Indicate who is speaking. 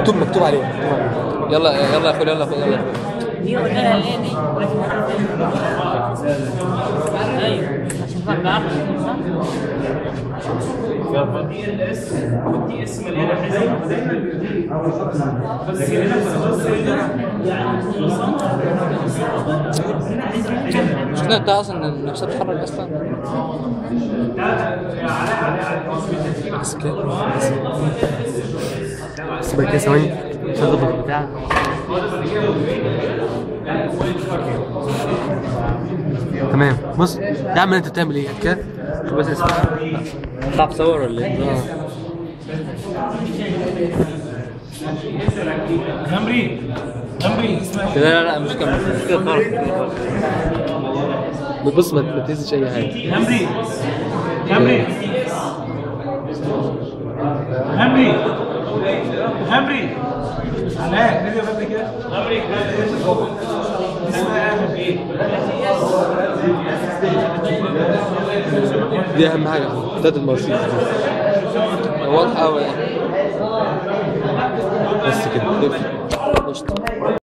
Speaker 1: مكتوب مكتوب عليه. يلا يلا يا أخويا يلا يا أخويا يلا.
Speaker 2: دي قلنا ليه دي
Speaker 3: أيوه بس
Speaker 1: مش كده أنت أصلا نفسها تتحرك أصلا. بس كده. كده ثواني عشان اظبط البتاع تمام. بص يا عم انت بتعمل إيه؟ كده؟ بس اسمع.
Speaker 4: تعرف تصور ولا إيه؟
Speaker 1: آه.
Speaker 3: همري همري اسمع
Speaker 4: كده لا لا مش كده مش كده خالص.
Speaker 1: بص ما ما تهزش أي حاجة.
Speaker 3: همري همري همري علاء بدري كده. إيه
Speaker 1: دي أهم حاجة. بتاعت المرسيدس. واضحة قوي بس كده.